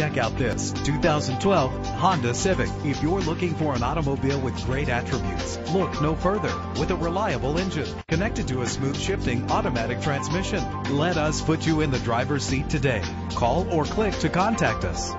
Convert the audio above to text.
Check out this 2012 Honda Civic. If you're looking for an automobile with great attributes, look no further. With a reliable engine connected to a smooth shifting automatic transmission, let us put you in the driver's seat today. Call or click to contact us.